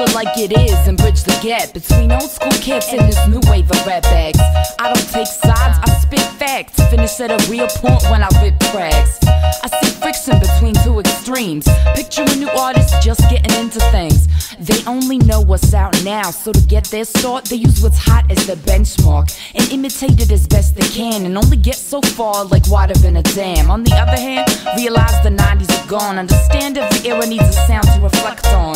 like it is and bridge the gap between old school cats and this new wave of rap acts. I don't take sides, I spit facts. Finish at a real point when I rip tracks. I see friction between two extremes. Picture a new artist just getting into things. They only know what's out now, so to get their start, they use what's hot as their benchmark and imitate it as best they can, and only get so far like water in a dam. On the other hand, realize the 90s are gone. Understand every era needs a sound to reflect on,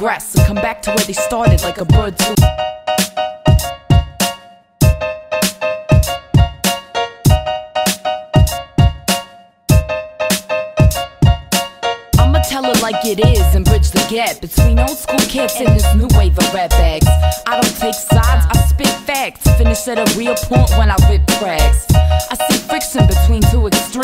progress. So come back to where they started, like a bird to. I'ma tell it like it is and bridge the gap between old school cats and this new wave of rap acts. I don't take sides, I spit facts. Finish at a real point when I rip tracks.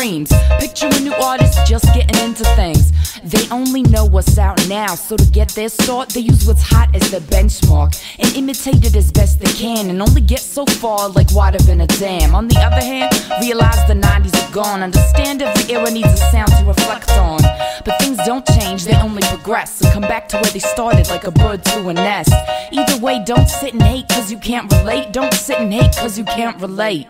Extremes. Picture a new artist just getting into things. They only know what's out now, so to get their start, they use what's hot as their benchmark and imitate it as best they can, and only get so far like water in a dam. On the other hand, realize the 90s are gone. Understand every era needs a sound to reflect on, but things don't change, they only progress. So come back to where they started, like a bird to a nest. Either way, don't sit and hate cause you can't relate. Don't sit and hate cause you can't relate.